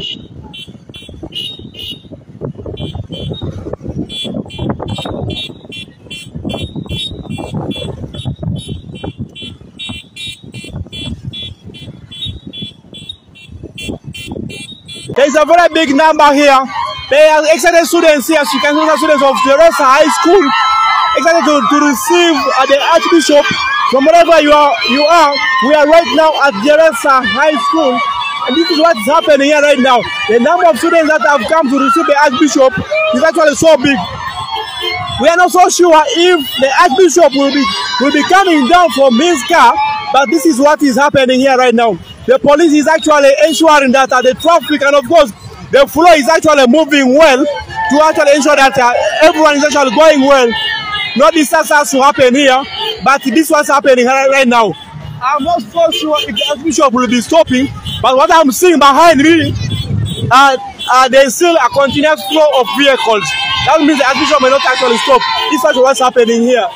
There's a very big number here. There are excited students here. You can see, the students of Teresa High School excited to, to receive uh, the Archbishop from wherever you are. You are. We are right now at Teresa High School, and this is what is happening here right now. The number of students that have come to receive the Archbishop is actually so big. We are not so sure if the Archbishop will be will be coming down from his car, but this is what is happening here right now. The police is actually ensuring that uh, the traffic and of course the flow is actually moving well to actually ensure that uh, everyone is actually going well. No disaster has to happen here, but this was happening right, right now. I'm not so sure if the Archbishop will be stopping, but what I'm seeing behind me, uh, uh, there is still a continuous flow of vehicles. That means the Archbishop may not actually stop. This is what's happening here.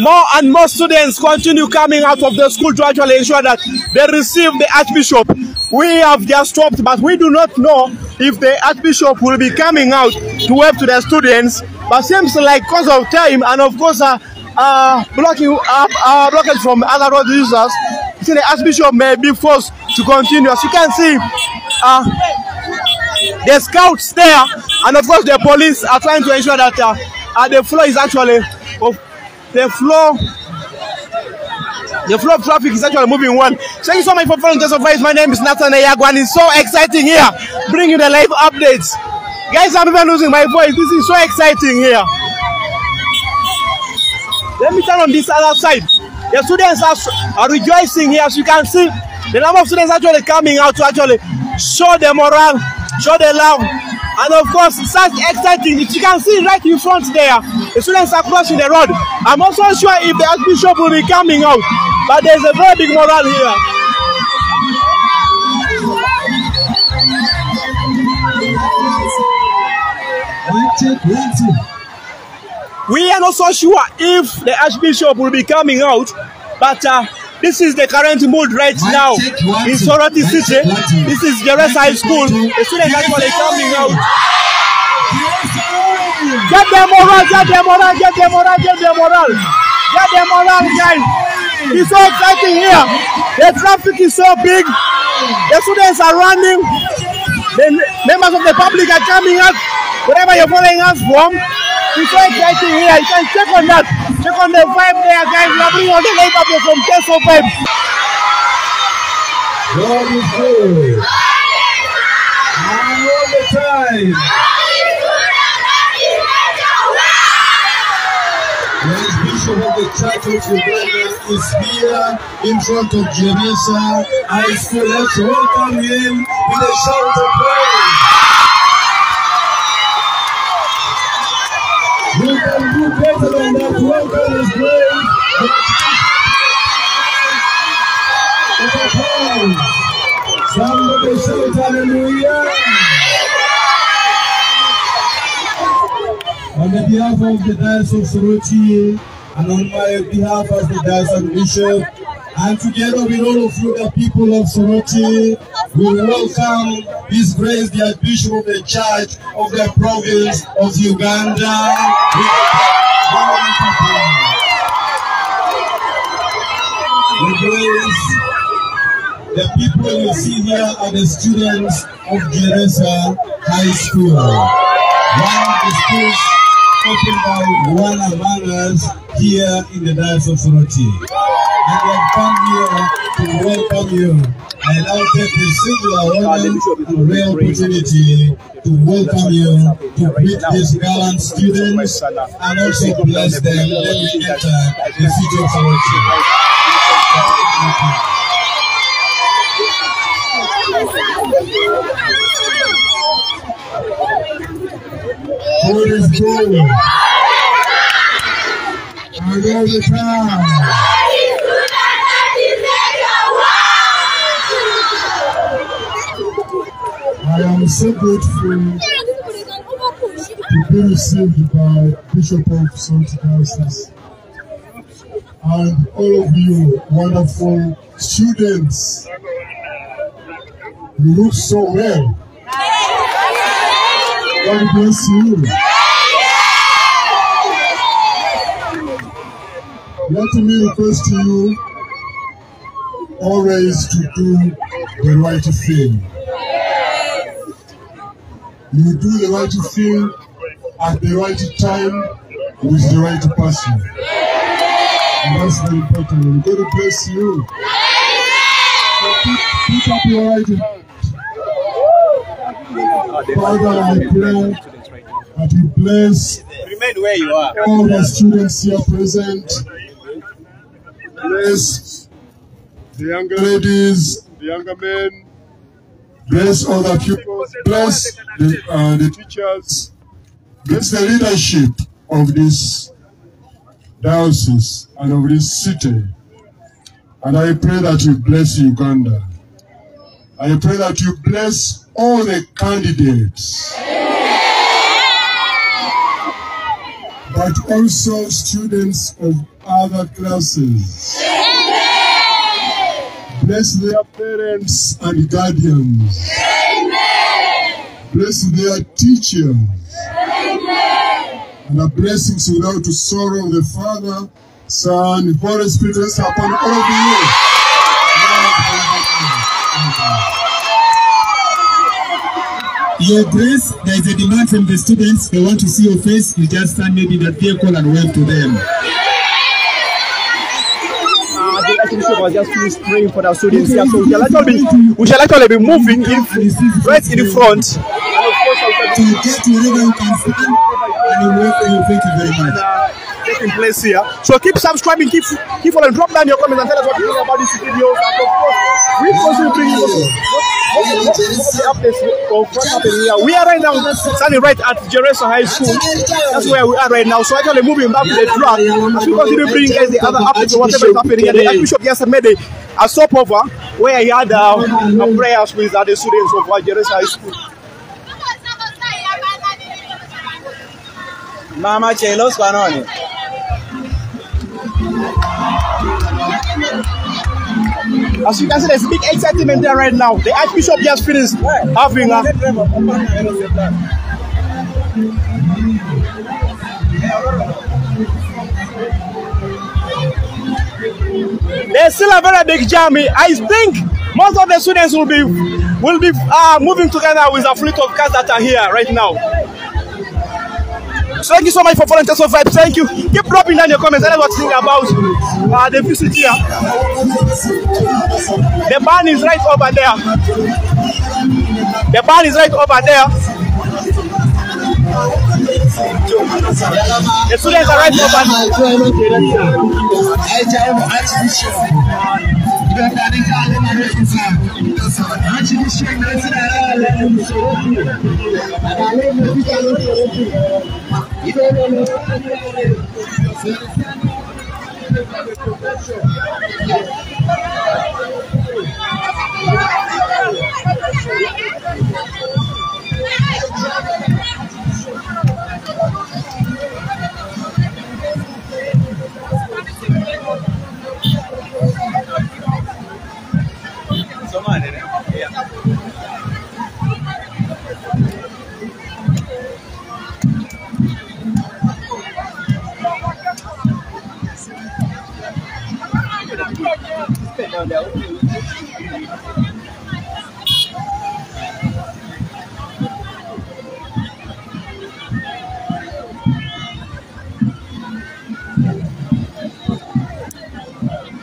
more and more students continue coming out of the school to actually ensure that they receive the Archbishop. We have just stopped, but we do not know if the Archbishop will be coming out to wave to the students. But seems like because of time and of course uh, uh, blocking uh, uh, blockage from other road users, see the Archbishop may be forced to continue. As you can see, uh, the scouts there and of course the police are trying to ensure that uh, uh, the flow is actually of the flow the flow of traffic is actually moving well. Thank you so much for following Just Voice. My name is Nathan Eyago and it's so exciting here, bringing the live updates. Guys, I'm even losing my voice. This is so exciting here. Let me turn on this other side. The students are, are rejoicing here. As you can see, the number of students actually coming out to actually show the morale, show the love, and of course, it's such exciting. You can see right in front there, the students are crossing the road. I'm also sure if the Archbishop will be coming out, but there's a very big morale here. We are not so sure if the Archbishop will be coming out, but uh, this is the current mood right now in Soroti City. This is Jerez High School. The students actually coming out. Get the moral, get the moral, get the moral, get the moral. Get the moral, guys. It's so exciting here. The traffic is so big. The students are running. The members of the public are coming out. Wherever you're following us from, it's so exciting here. You can check on that. Check on the vibe there, guys. We are bringing on the live up from Teso Vibe. God is good. And all the time. The Bishop of the Church of Uganda is here in front of Jeresa High School. Let's welcome him with a shout of praise. You can do better than that. Welcome his applause. Somebody shout hallelujah. On behalf of the Diocese of Soroti and on my behalf as the Diocese Bishop, and together with all of you, the people of Soroti, we welcome His Grace, the Archbishop of the Church of the province of Uganda. The grace, the people you see here are the students of Jeressar High School. One of the schools opened by one among here in the Diocese of Soroti. And we have come here to welcome you. I now take the singular honor and rare opportunity to welcome you to greet these gallant students and also bless them when we enter the city of Soroti. Thank you. And all the time. I am so grateful to be received by Bishop of Salt Diocese. and all of you wonderful students. You look so well. God bless you. Let me request to you always to do the right thing. You do the right thing at the right time with the right person. And that's very important. God bless you. So keep, keep up your right hand. Father, I pray that you bless Remain where you are. all the students here present. Bless the younger ladies, the younger men. Bless all the pupils. Bless the, uh, the teachers. Bless the leadership of this diocese and of this city. And I pray that you bless Uganda. I pray that you bless all the candidates. but also students of other classes. Amen. Bless their parents and guardians. Amen. Bless their teachers. Amen. And the blessings without sorrow of the Father, Son, Holy Spirit rest upon all of you. Your Grace, there is a demand from the students. They want to see your face. You just stand maybe in that vehicle and wave to them. Just praying for so we shall actually be, we shall actually be moving in, right in the front. And of course, I'll To get wherever you can stand and you wave to you. Thank you very much. uh, taking place here. So keep subscribing, keep keep following, drop down your comments and tell us what you think about this video. And of course, we also bring you We are right now standing right at Jeresa High School. That's where we are right now. So actually moving back to the track as we continue bringing guys the other updates of whatever is happening here. The Archbishop made a, stopover where he had uh, a prayers with uh, the students of uh, Jeresa High School. Mama Chelo Spanoni. As you can see, there's big excitement there right now. The Archbishop just finished having a There's still a very big jam. I think most of the students will be will be uh, moving together with a fleet of cars that are here right now. Thank you so much for following Tesla Vibes. Thank you. Keep dropping down your comments. Tell us what you think about uh, the visit here. The barn is right over there. The barn is right over there. The students are right over there. Thank you.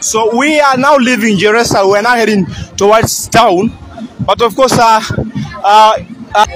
So we are now leaving Jerusalem. We're now heading towards town. But of course, uh, uh, uh,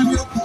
Hallelujah.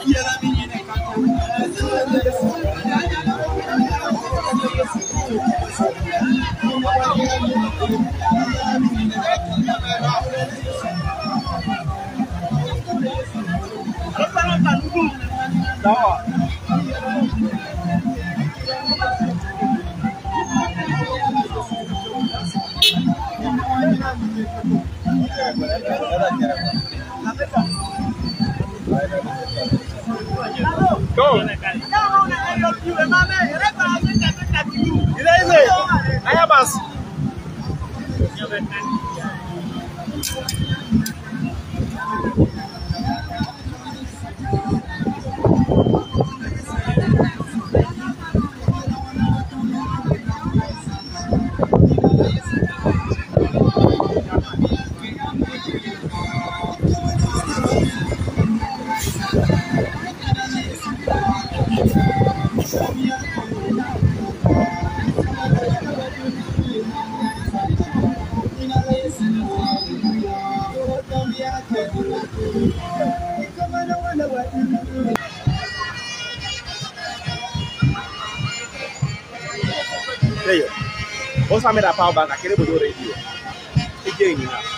Ayo, Mas, Also, made a power bank. I can't even do radio. Again, you know.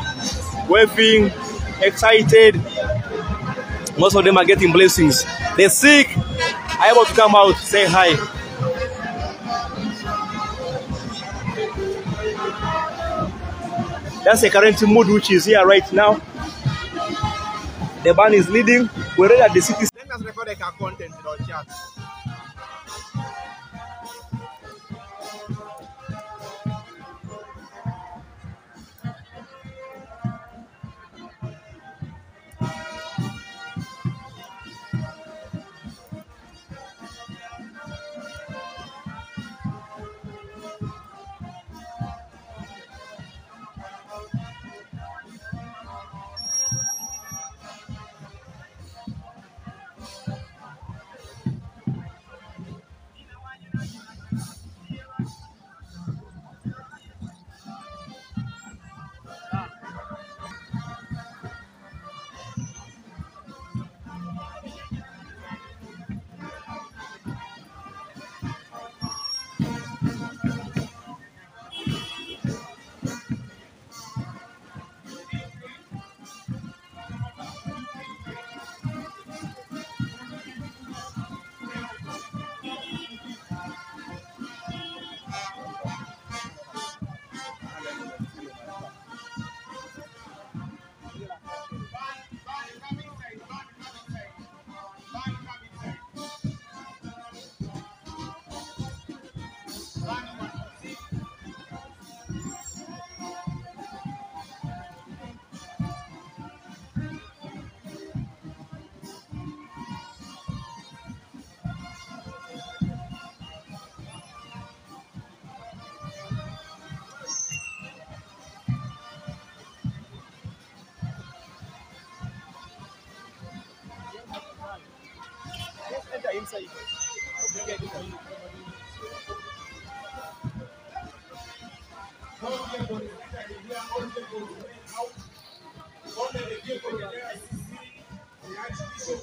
Top, waving, excited. Most of them are getting blessings. The sick I able to come out, say hi. That's the current mood which is here right now. The band is leading. We're ready at the city. Let us record our content in our chat. Bye.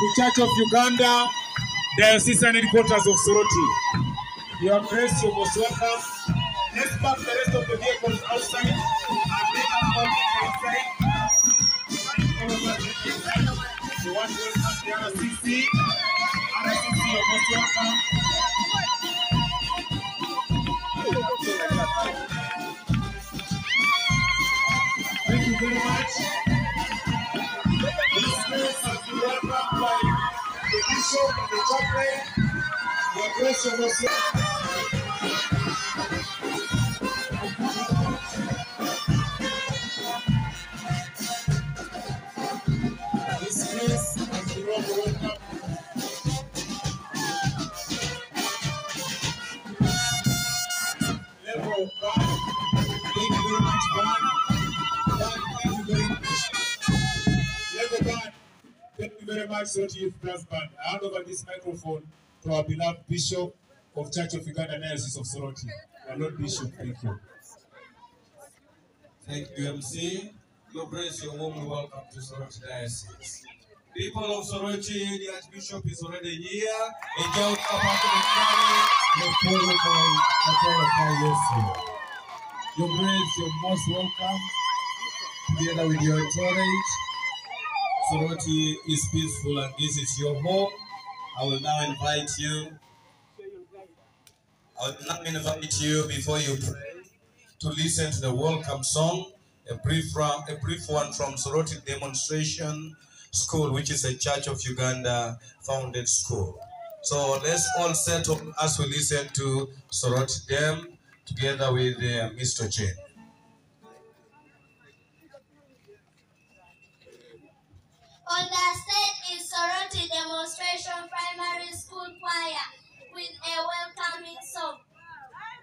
to Church of Uganda, Diocesan Headquarters of Soroti. Your Grace, you're most welcome. Let's park the rest of the vehicles outside and make us all inside. We want to welcome the RCC. RCC, you're most welcome. Thank you very much. And the. Your grace, you're most Soroti Youth Brass Band. I hand over this microphone to our beloved Bishop of Church of Uganda Diocese of Soroti. Our Lord Bishop, thank you. Thank you, MC. Your Grace, you're warmly welcome to Soroti Diocese. People of Soroti, the Archbishop is already here. Enjoy the Your Grace, you're most welcome. Together with your entourage, Soroti is peaceful and this is your home. I will now invite you. I will now invite you before you pray to listen to the welcome song, a brief from, a brief one from Soroti Demonstration School, which is a Church of Uganda founded school. So let's all settle as we listen to Soroti Dem together with uh, Mr. Jane. On the stage is Soroti Demonstration Primary School Choir with a welcoming song.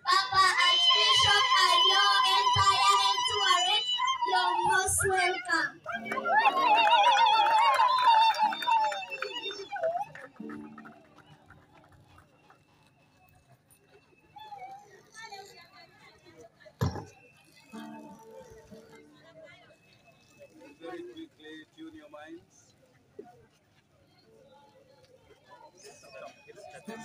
Papa Archbishop and your entire entourage, you're most welcome. Our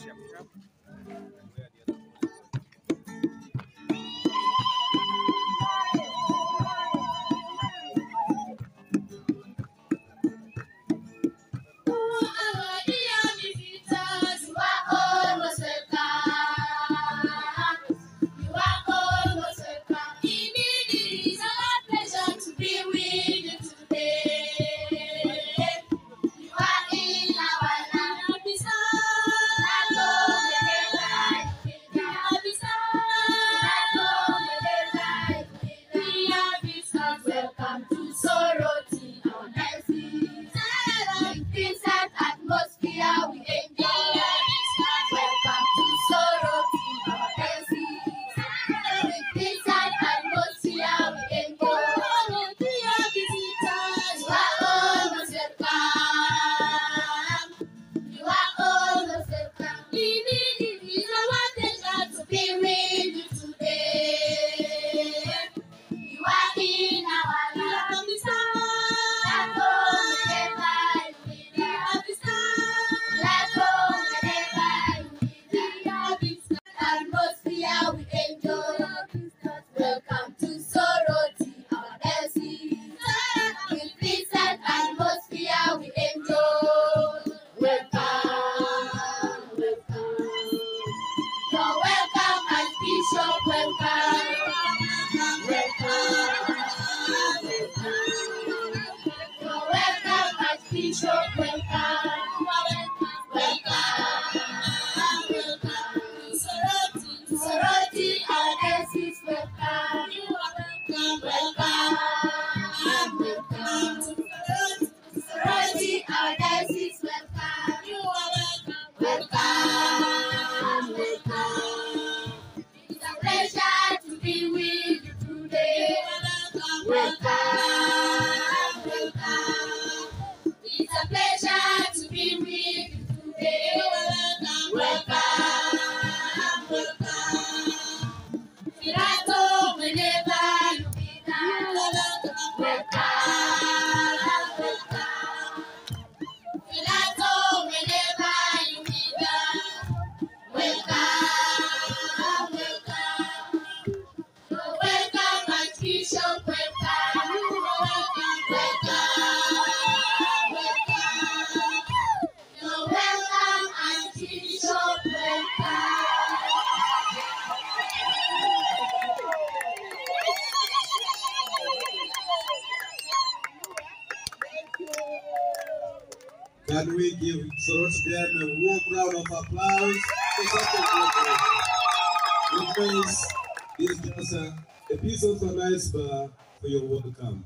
this is just a, a piece of a nice bar for your welcome.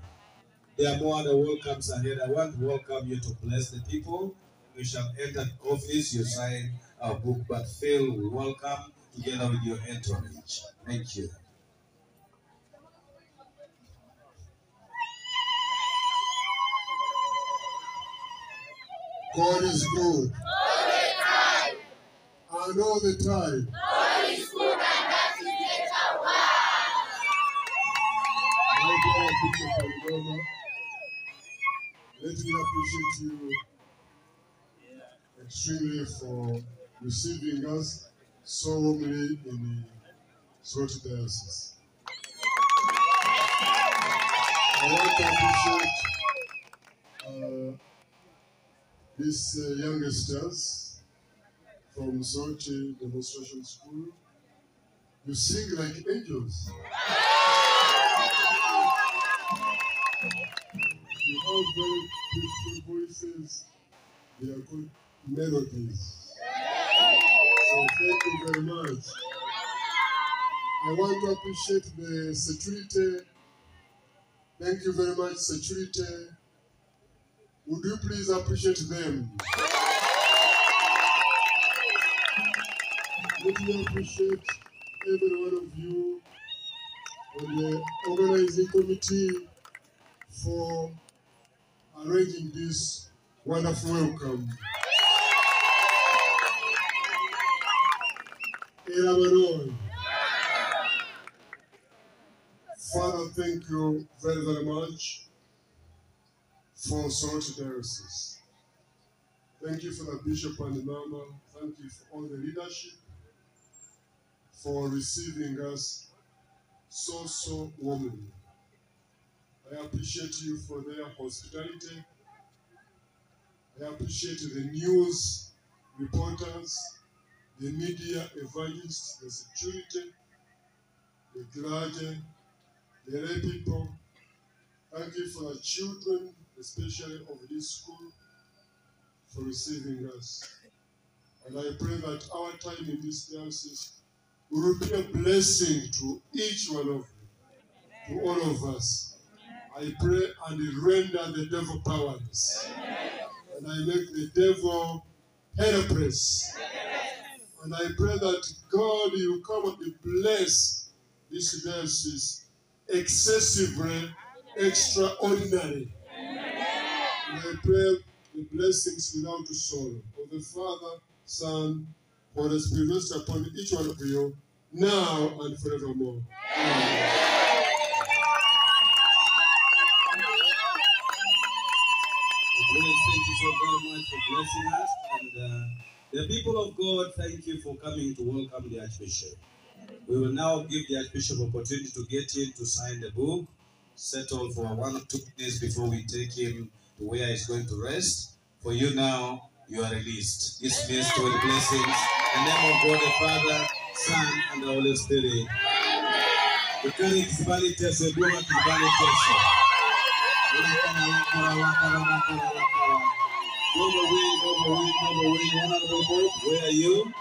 There are more other welcomes ahead. I want to welcome you to bless the people. We shall enter the office, you sign our book, but Phil will welcome together with your entourage. Thank you. God is good. And all the time. My brother Bishop Algoma, let me appreciate you extremely for receiving us so warmly in the Salt Diocese. I want to appreciate uh, these uh, youngsters from Soroti Demonstration School. You sing like angels. You have very beautiful voices. They are good melodies. So thank you very much. I want to appreciate the security. Thank you very much, security. Would you please appreciate them? Let me appreciate every one of you on the organizing committee for arranging this wonderful welcome. Father, thank you very, very much for Salt Diocese. Thank you for the Bishop and the Mama. Thank you for all the leadership for receiving us so, so warmly. I appreciate you for their hospitality. I appreciate the news reporters, the media evangelists, the security, the clergy, the lay people. Thank you for the children, especially of this school, for receiving us. And I pray that our time in this diocese will be a blessing to each one of you, to all of us. I pray and render the devil powerless. And I make the devil helpless. And I pray that God, you come and bless this diocese excessively, extraordinary. And I pray the blessings without sorrow of the Father, Son, Holy Spirit rest upon each one of you now and forevermore. Brothers, thank you so very much for blessing us. And uh, the people of God, thank you for coming to welcome the Archbishop. We will now give the Archbishop opportunity to get in to sign the book, settle for one or two days before we take him to where he's going to rest. For you now, you are released. Dismissed with blessings. In the name of God the Father, Son, and the Holy Spirit. Kibali teso, kibali teso. Where are you?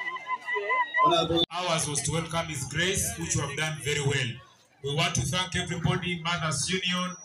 Ours was to welcome His Grace, which we have done very well. We want to thank everybody, Mothers Union,